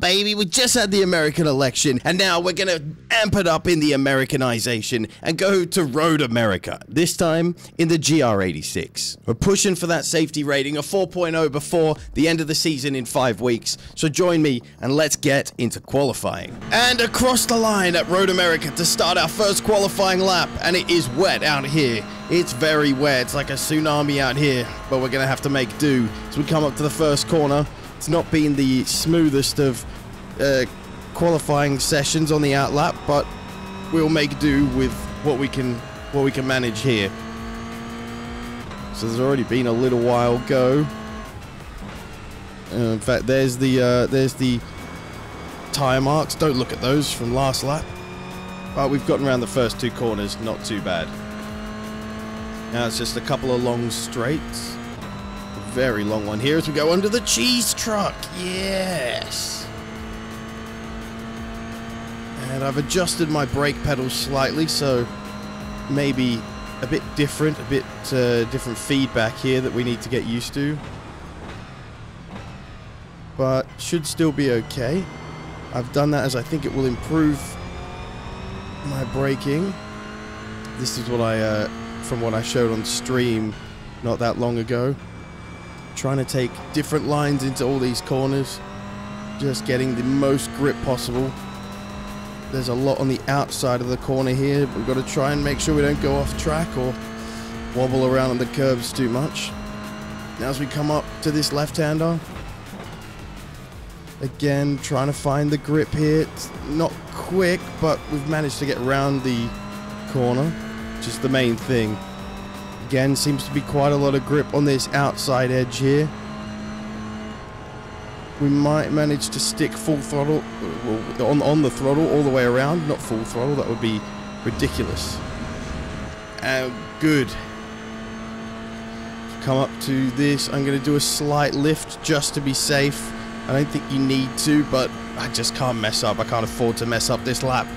baby. We just had the American election, and now we're gonna amp it up in the Americanization and go to Road America. This time in the GR86. We're pushing for that safety rating of 4.0 before the end of the season in five weeks. So join me and let's get into qualifying. And across the line at Road America to start our first qualifying lap, and it is wet out here. It's very wet. It's like a tsunami out here, but we're gonna have to make do So we come up to the first corner. It's not been the smoothest of uh, qualifying sessions on the outlap, but we'll make do with what we can what we can manage here. So there's already been a little while go. Uh, in fact, there's the uh, there's the tire marks. Don't look at those from last lap. But we've gotten around the first two corners, not too bad. Now it's just a couple of long straights very long one here as we go under the cheese truck. Yes. And I've adjusted my brake pedals slightly, so maybe a bit different, a bit uh, different feedback here that we need to get used to. But should still be okay. I've done that as I think it will improve my braking. This is what I, uh, from what I showed on stream not that long ago trying to take different lines into all these corners, just getting the most grip possible. There's a lot on the outside of the corner here. We've got to try and make sure we don't go off track or wobble around on the curves too much. Now as we come up to this left-hander, again, trying to find the grip here. It's not quick, but we've managed to get around the corner, which is the main thing. Again, seems to be quite a lot of grip on this outside edge here. We might manage to stick full throttle on, on the throttle all the way around. Not full throttle, that would be ridiculous. Uh, good. Come up to this. I'm going to do a slight lift just to be safe. I don't think you need to, but I just can't mess up. I can't afford to mess up this lap.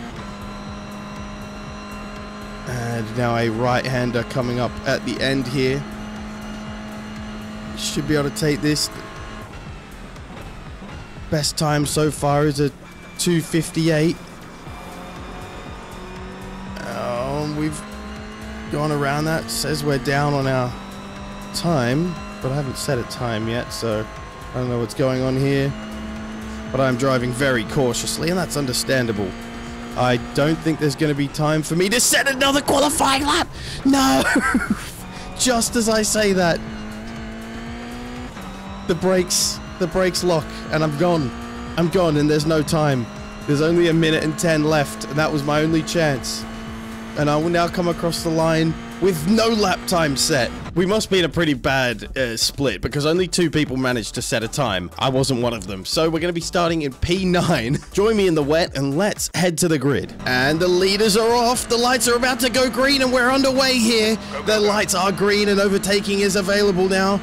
And now a right-hander coming up at the end here. Should be able to take this. Best time so far is a 258. Um, we've gone around that. Says we're down on our time, but I haven't set a time yet, so I don't know what's going on here. But I'm driving very cautiously, and that's understandable. I don't think there's going to be time for me to set another qualifying lap. No! Just as I say that, the brakes, the brakes lock, and I'm gone. I'm gone, and there's no time. There's only a minute and ten left, and that was my only chance. And I will now come across the line with no lap time set. We must be in a pretty bad uh, split because only two people managed to set a time. I wasn't one of them. So we're going to be starting in P9. Join me in the wet and let's head to the grid. And the leaders are off. The lights are about to go green and we're underway here. The lights are green and overtaking is available now.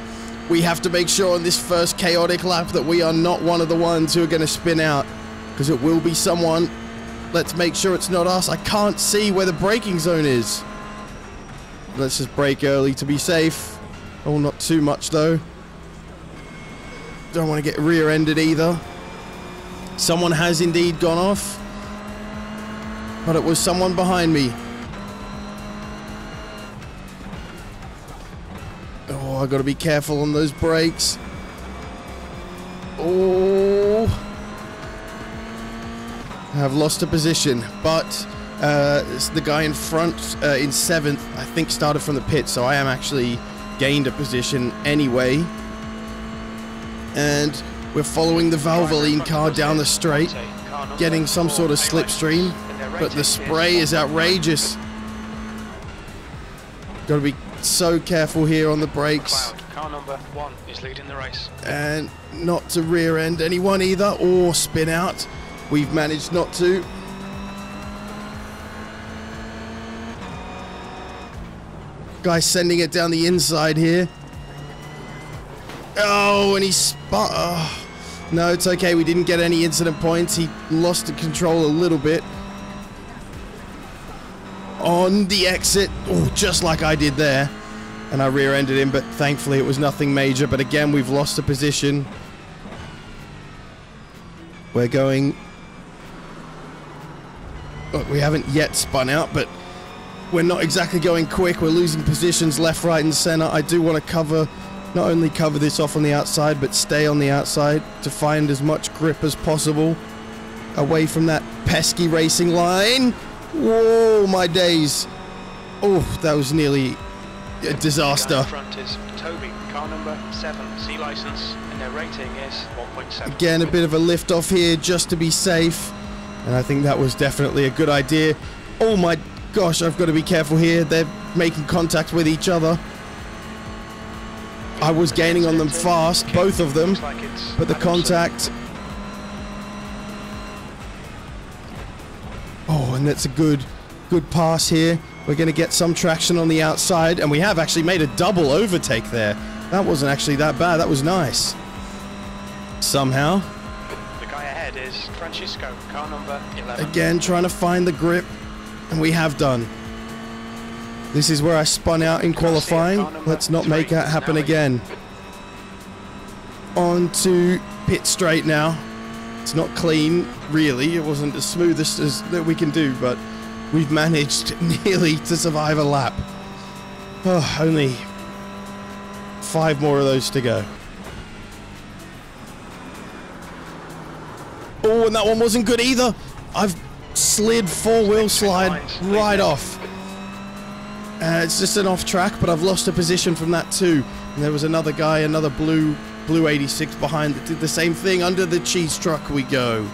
We have to make sure on this first chaotic lap that we are not one of the ones who are going to spin out because it will be someone. Let's make sure it's not us. I can't see where the braking zone is. Let's just brake early to be safe. Oh, not too much though. Don't want to get rear-ended either. Someone has indeed gone off. But it was someone behind me. Oh, I got to be careful on those brakes. Oh. I have lost a position, but uh, the guy in front uh, in seventh, I think, started from the pit, so I am actually gained a position anyway. And we're following the Valvoline car down the straight, getting some sort of slipstream, but the spray is outrageous. Got to be so careful here on the brakes. Car number one is leading the race. And not to rear end anyone either, or spin out. We've managed not to. Guy sending it down the inside here. Oh, and he spot. Oh. No, it's okay. We didn't get any incident points. He lost the control a little bit. On the exit. Oh, just like I did there. And I rear-ended him, but thankfully it was nothing major. But again, we've lost a position. We're going. Look, we haven't yet spun out, but we're not exactly going quick. We're losing positions left, right, and center. I do want to cover, not only cover this off on the outside, but stay on the outside to find as much grip as possible away from that pesky racing line. Whoa, my days. Oh, that was nearly a disaster. front is Toby, car number 7, C license, and their rating is 1.7. Again, a bit of a lift off here just to be safe. And I think that was definitely a good idea. Oh my gosh, I've got to be careful here. They're making contact with each other. I was gaining on them fast, both of them, Looks like it's but the contact. Oh, and that's a good, good pass here. We're going to get some traction on the outside, and we have actually made a double overtake there. That wasn't actually that bad. That was nice. Somehow. The guy ahead is Francisco, car number 11. Again, trying to find the grip, and we have done. This is where I spun out in qualifying. Let's not make that happen again. On to pit straight now. It's not clean, really. It wasn't as smoothest as that we can do, but we've managed nearly to survive a lap. Oh, only five more of those to go. Oh, and that one wasn't good either. I've slid four-wheel slide right off. Uh, it's just an off track, but I've lost a position from that too. And there was another guy, another blue blue 86 behind that did the same thing. Under the cheese truck we go.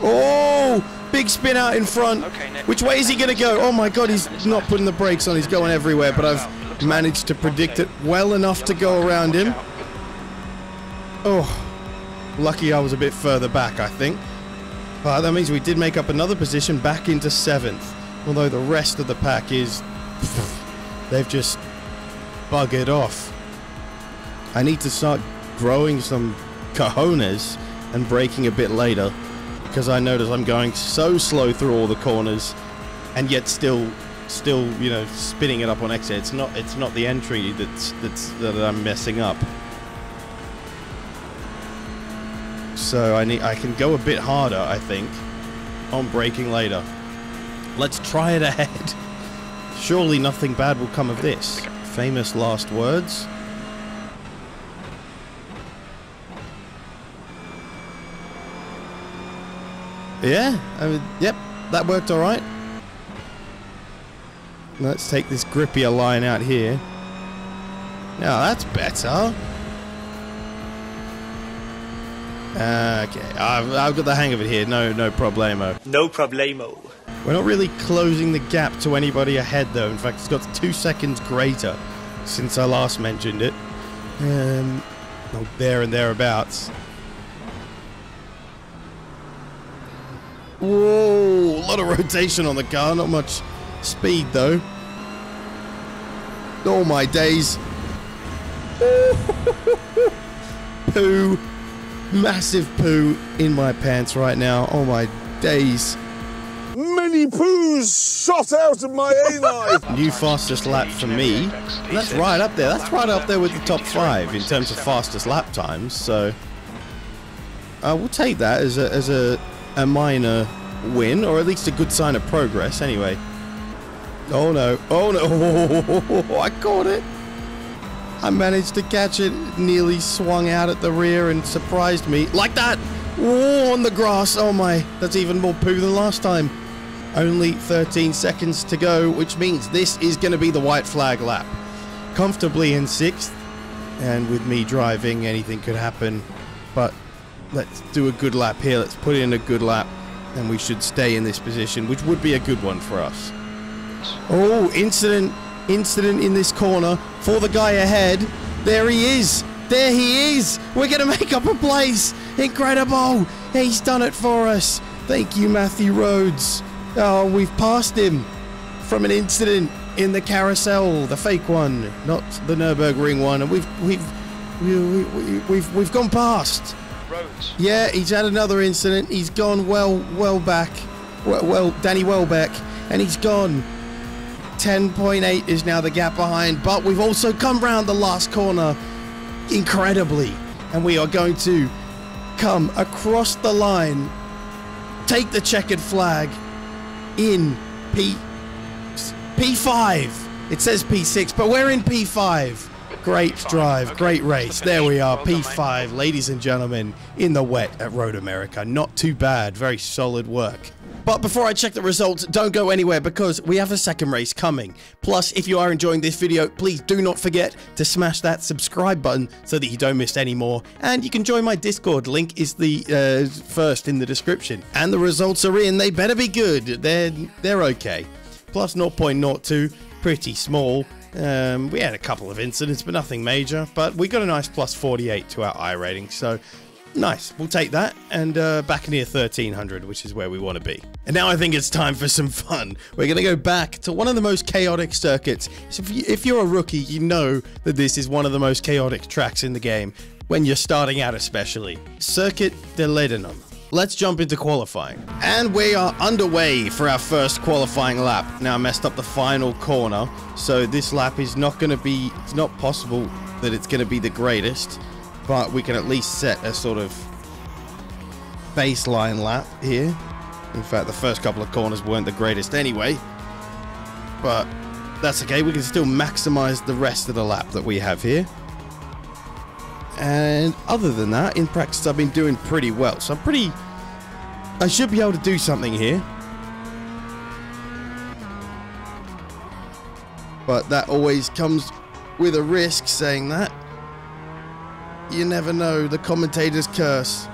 Oh, big spin out in front. Which way is he going to go? Oh my god, he's not putting the brakes on. He's going everywhere, but I've managed to predict it well enough to go around him. Oh, lucky I was a bit further back, I think. But that means we did make up another position back into seventh. Although the rest of the pack is. They've just buggered off. I need to start growing some cojones and braking a bit later. Because I notice I'm going so slow through all the corners and yet still still, you know, spinning it up on exit. It's not it's not the entry that's that's that I'm messing up. So I need I can go a bit harder, I think, on braking later. Let's try it ahead. Surely nothing bad will come of this. Famous last words. Yeah, I mean, yep, that worked all right. Let's take this grippier line out here. Now that's better. Okay, I've, I've got the hang of it here. No, no problemo. No problemo. We're not really closing the gap to anybody ahead, though. In fact, it's got two seconds greater since I last mentioned it. Um, oh, there and thereabouts. Whoa, a lot of rotation on the car, not much speed, though. Oh, my days. poo. Massive poo in my pants right now. Oh, my days. Many poos shot out of my A-knife. New fastest lap for me. That's right up there. That's right up there with the top five in terms of fastest lap times. So uh, we'll take that as a as a, a minor win, or at least a good sign of progress. Anyway. Oh no! Oh no! Oh, I caught it. I managed to catch it. Nearly swung out at the rear and surprised me like that. Whoa, on the grass. Oh my! That's even more poo than last time. Only 13 seconds to go, which means this is going to be the white flag lap. Comfortably in sixth, and with me driving, anything could happen. But let's do a good lap here. Let's put in a good lap, and we should stay in this position, which would be a good one for us. Oh, incident, incident in this corner for the guy ahead. There he is. There he is. We're going to make up a place. Incredible. He's done it for us. Thank you, Matthew Rhodes. Oh, we've passed him from an incident in the carousel, the fake one, not the Nurburgring one, and we've we've we, we, we've we've gone past. Rhodes. Yeah, he's had another incident. He's gone well, well back. Well, well Danny Welbeck, and he's gone. 10.8 is now the gap behind, but we've also come round the last corner incredibly. and we are going to come across the line, take the checkered flag in P P5. It says P6, but we're in P5. Great P5, drive, great race. There we are, Well. P5, ladies and gentlemen, in the wet at Road America. Not too bad, very solid work. But before I check the results, don't go anywhere because we have a second race coming. Plus, if you are enjoying this video, please do not forget to smash that subscribe button so that you don't miss any more. And you can join my Discord. Link is the uh, first in the description. And the results are in. They better be good. They're they're okay. Plus 0.02, pretty small. Um, we had a couple of incidents, but nothing major. But we got a nice plus 48 to our iRating, so nice. We'll take that and uh, back near 1300, which is where we want to be. And now I think it's time for some fun. We're going to go back to one of the most chaotic circuits. So if, you, you're a rookie, you know that this is one of the most chaotic tracks in the game, when you're starting out especially. Circuit de Lédenon. Let's jump into qualifying. And we are underway for our first qualifying lap. Now I messed up the final corner, so this lap is not going to be, it's not possible that it's going to be the greatest, but we can at least set a sort of baseline lap here. In fact, the first couple of corners weren't the greatest anyway, but that's okay. We can still maximize the rest of the lap that we have here. And other than that, in practice, I've been doing pretty well. So I'm pretty. I should be able to do something here. But that always comes with a risk saying that. You never know. The commentator's curse.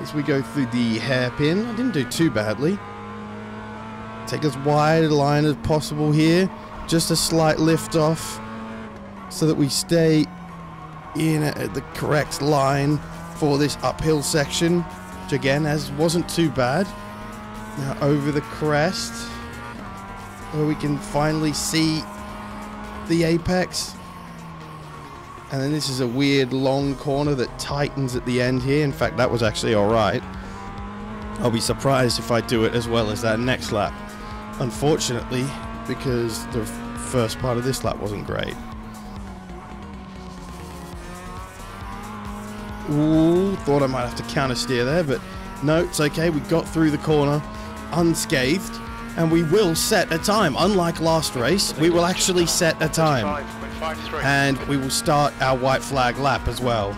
As we go through the hairpin, I didn't do too badly. Take as wide a line as possible here. Just a slight lift off so that we stay in at the correct line for this uphill section, which again as wasn't too bad. Now over the crest, where we can finally see the apex. And then this is a weird long corner that tightens at the end here. In fact, that was actually alright. I'll be surprised if I do it as well as that next lap. Unfortunately, because the first part of this lap wasn't great. Ooh, thought I might have to counter steer there, but no, it's okay. We got through the corner unscathed, and we will set a time. Unlike last race, we will actually set a time, 35.53. and we will start our white flag lap as well.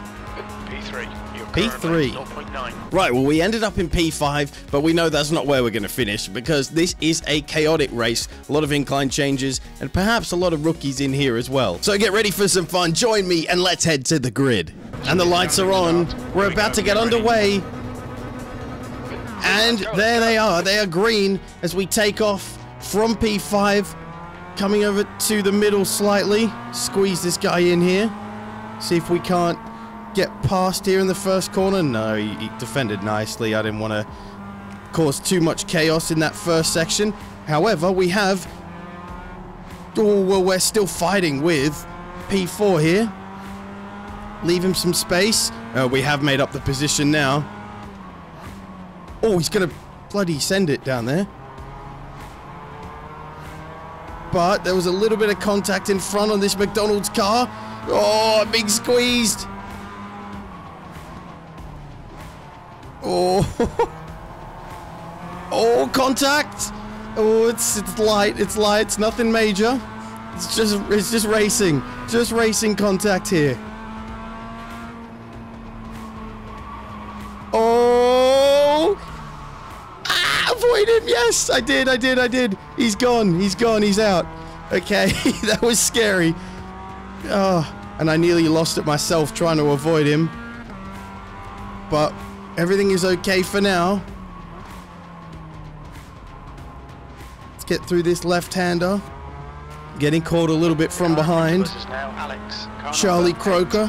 P3. Your P3. current rate 0.9. Right, well, we ended up in P5, but we know that's not where we're going to finish because this is a chaotic race. A lot of incline changes, and perhaps a lot of rookies in here as well. So get ready for some fun. Join me, and let's head to the grid. And the lights are on. We're about to get underway. And there they are. They are green as we take off from P5, coming over to the middle slightly. Squeeze this guy in here. See if we can't get past here in the first corner. No, he, he defended nicely. I didn't want to cause too much chaos in that first section. However, we have. Oh, well, we're still fighting with P4 here. Leave him some space. Uh, we have made up the position now. Oh, he's going to bloody send it down there. But there was a little bit of contact in front on this McDonald's car. Oh, big squeezed. Oh. oh, contact. Oh, it's it's light. It's light. It's nothing major. It's just it's just racing. Just racing contact here. Him. Yes, I did. I did. I did. He's gone. He's gone. He's out. Okay, that was scary. Oh, and I nearly lost it myself trying to avoid him. But everything is okay for now. Let's get through this left-hander. Getting caught a little bit from behind. This is now Alex. Car Charlie Croker.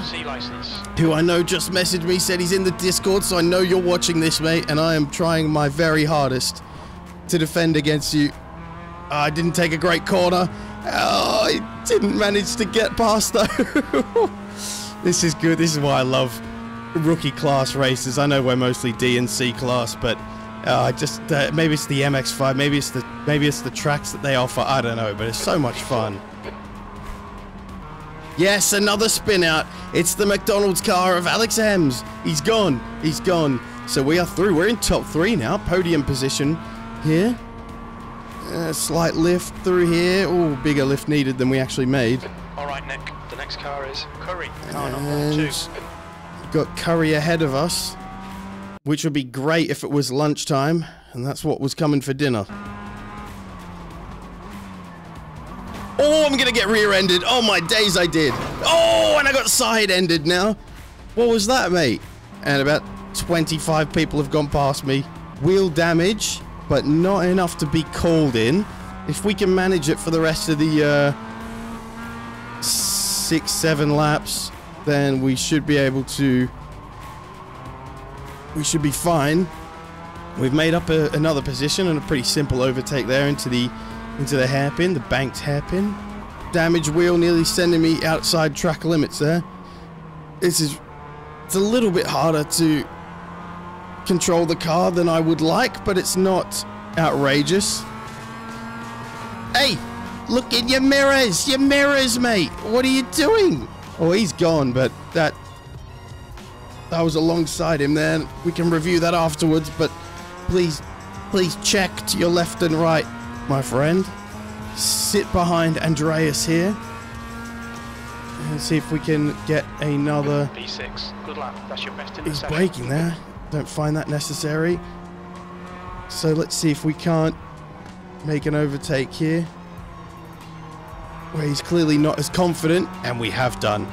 Who I know just messaged me, said he's in the Discord, so I know you're watching this, mate, and I am trying my very hardest to defend against you. I didn't take a great corner. Oh, I didn't manage to get past though. this is good. This is why I love rookie class races. I know we're mostly D and C class, but uh, just uh, maybe it's the MX5, maybe it's the maybe it's the tracks that they offer. I don't know, but it's so much fun. Yes, another spin out. It's the McDonald's car of Alex Hems. He's gone. He's gone. So we are through. We're in top three now. Podium position here. A slight lift through here. Oh, bigger lift needed than we actually made. All right, Nick. The next car is Curry. Car number And two. got Curry ahead of us, which would be great if it was lunchtime, and that's what was coming for dinner. Oh, I'm gonna get rear-ended. Oh my days, I did. Oh, and I got side-ended now. What was that, mate? And about 25 people have gone past me. Wheel damage, but not enough to be called in. If we can manage it for the rest of the uh, six, seven laps, then we should be able to. We should be fine. We've made up a, another position and a pretty simple overtake there into the into the hairpin, the banked hairpin. Damaged wheel nearly sending me outside track limits there. This is it's a little bit harder to control the car than I would like, but it's not outrageous. Hey, look in your mirrors, your mirrors, mate. What are you doing? Oh, he's gone, but that that was alongside him there. We can review that afterwards, but please, please check to your left and right, my friend. Sit behind Andreas here. And see if we can get another. P6. Good lap. That's your best in He's braking there. Don't find that necessary. So let's see if we can't make an overtake here. Where he's clearly not as confident, and we have done.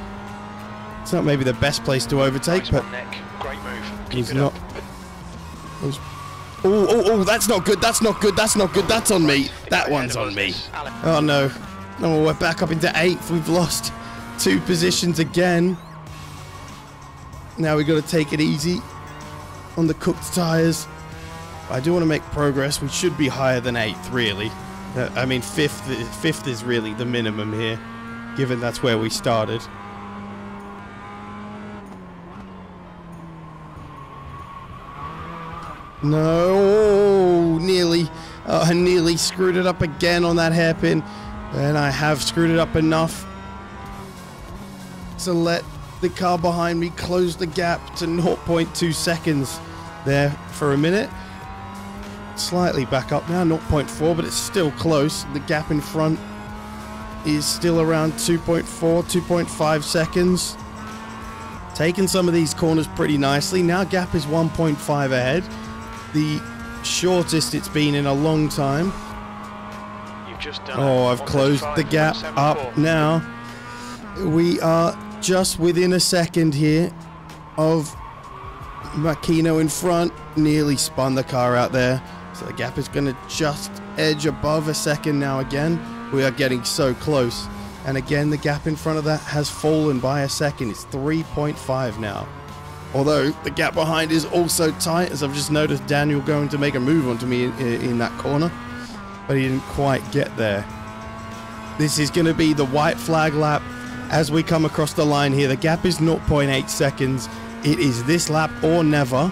It's not maybe the best place to overtake, Nice but one, Nick. Great move. Keep he's not. Oh, oh, oh, that's not good. That's not good. That's not good. That's on me. That one's on me. Oh no. No, we're back up into eighth. We've lost two positions again. Now we've got to take it easy on the cooked tires. I do want to make progress. We should be higher than eighth, really. Uh, I mean, fifth. Fifth is really the minimum here, given that's where we started. No, nearly. Uh, I nearly screwed it up again on that hairpin. And I have screwed it up enough to let the car behind me close the gap to 0.2 seconds there for a minute. Slightly back up now, 0.4, but it's still close. The gap in front is still around 2.4, 2.5 seconds. Taking some of these corners pretty nicely. Now gap is 1.5 ahead. The shortest it's been in a long time. You've just done Oh, I've closed the gap up now. We are just within a second here of Makino in front. Nearly spun the car out there. So the gap is going to just edge above a second now again. We are getting so close. And again, the gap in front of that has fallen by a second. It's 3.5 now. Although the gap behind is also tight, as I've just noticed Daniel going to make a move onto me in, in that corner. But he didn't quite get there. This is going to be the white flag lap as we come across the line here. The gap is 0.8 seconds. It is this lap or never.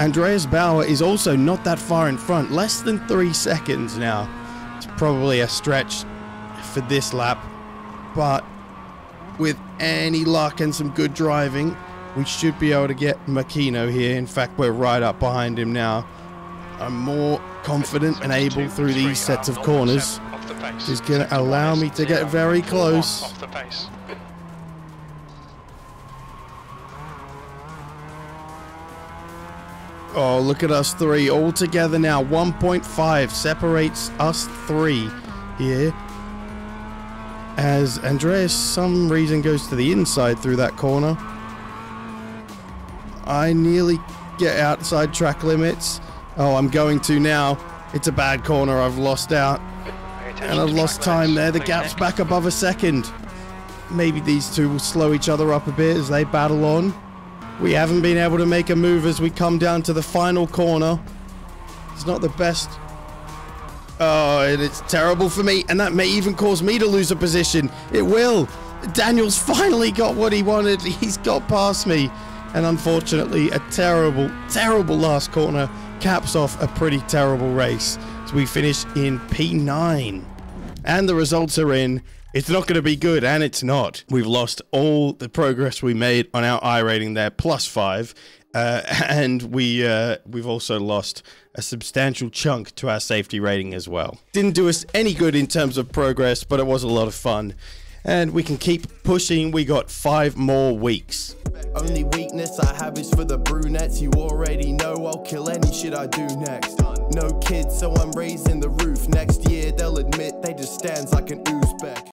Andreas Bauer is also not that far in front, less than three seconds now. It's probably a stretch for this lap, but with any luck and some good driving, we should be able to get Makino here. In fact, we're right up behind him now. I'm more confident and able through these sets of corners. is gonna allow me to get very close. Oh, look at us three all together now. 1.5 separates us three here. As Andreas, some reason, goes to the inside through that corner. I nearly get outside track limits. Oh, I'm going to now. It's a bad corner. I've lost out. And I've lost time there. The gap's back above a second. Maybe these two will slow each other up a bit as they battle on. We haven't been able to make a move as we come down to the final corner. It's not the best. Oh, and it's terrible for me, and that may even cause me to lose a position. It will. Daniel's finally got what he wanted. He's got past me. And unfortunately, a terrible, terrible last corner caps off a pretty terrible race. So we finish in P9. And the results are in. It's not going to be good, and it's not. We've lost all the progress we made on our iRating there, plus five, uh, and we uh, we've also lost a substantial chunk to our safety rating as well. Didn't do us any good in terms of progress, but it was a lot of fun, and we can keep pushing. We got five more weeks. Only weakness I have is for the brunettes. You already know I'll kill any shit I do next. No kids, so I'm raising the roof. Next year they'll admit they just stands like an Uzbek.